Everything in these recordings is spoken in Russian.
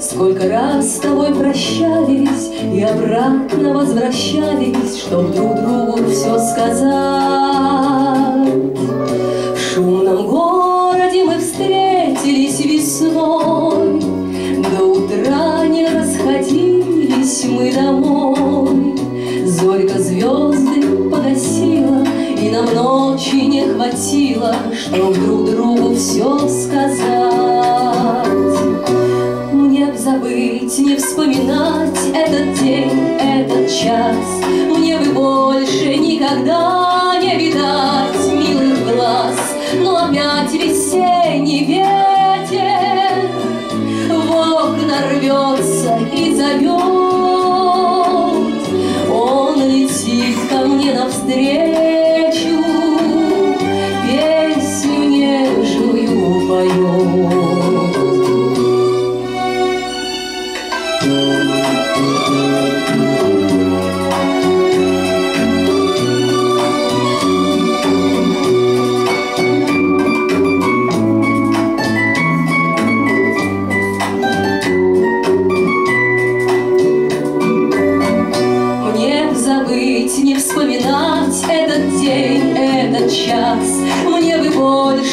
Сколько раз с тобой прощались И обратно возвращались, Чтоб друг другу все сказать. В шумном городе мы встретились весной, До утра не расходились мы домой. Зорька звезды погасила, И нам ночи не хватило, Чтоб друг другу все сказать. Забыть, не вспоминать Этот день, этот час, Мне бы больше никогда не видать милых глаз, Но опять весенний ветер В окна рвется и зовет. Он летит ко мне навстречу,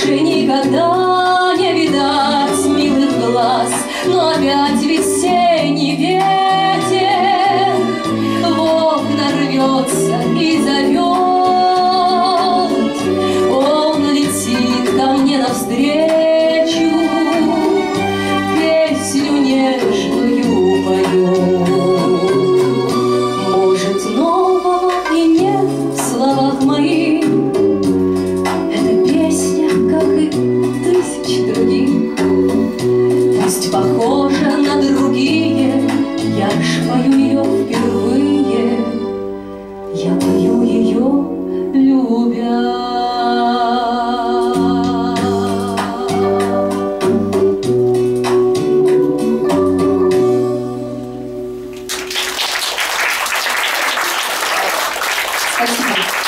больше никогда не видать милых глаз. Но опять весенний Merci.